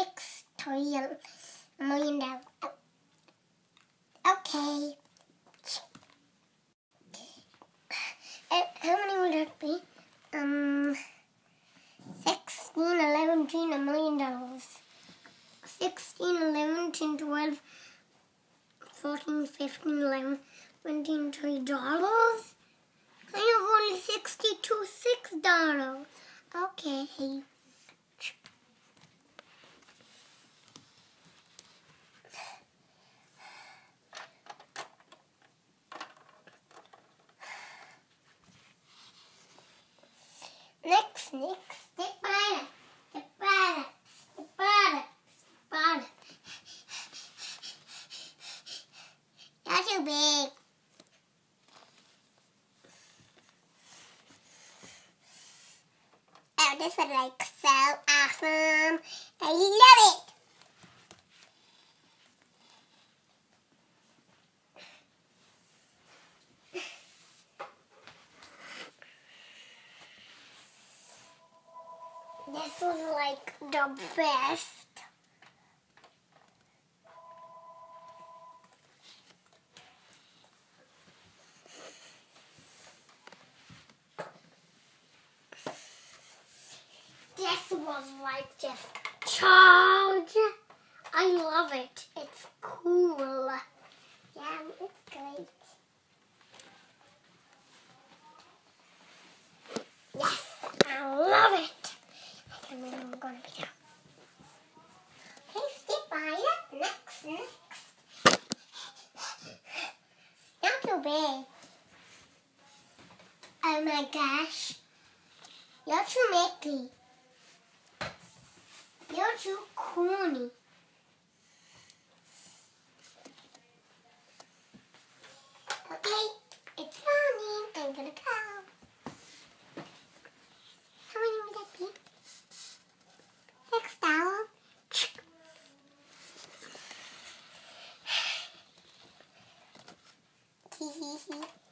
six trillion million dollars. Okay. And how many would that be? Um, sixteen, eleven, ten, a million dollars. 16, 11, 10, 12, 14, 15, 11, 15, 20 dollars. I have only 62, 6 dollars. Okay. Next, next, it, stick by it, stick by it, by. Not too big. Oh, this is like so awesome. I love it. This was like the best. This was like just charge. I love it. It's cool. Yeah, it's great. Yes, I love it. And then I'm gonna be down. Okay, step by it. Next, next. Oh my gosh. You're too Mickey. You're too corny. 嘻嘻嘻